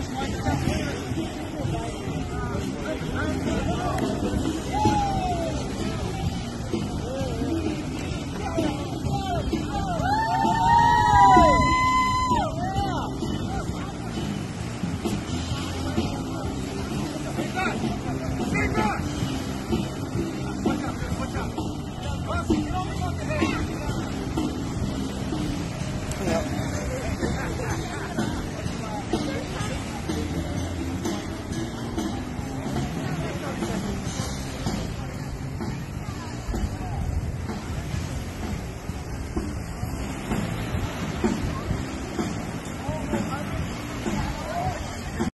Das meine ich.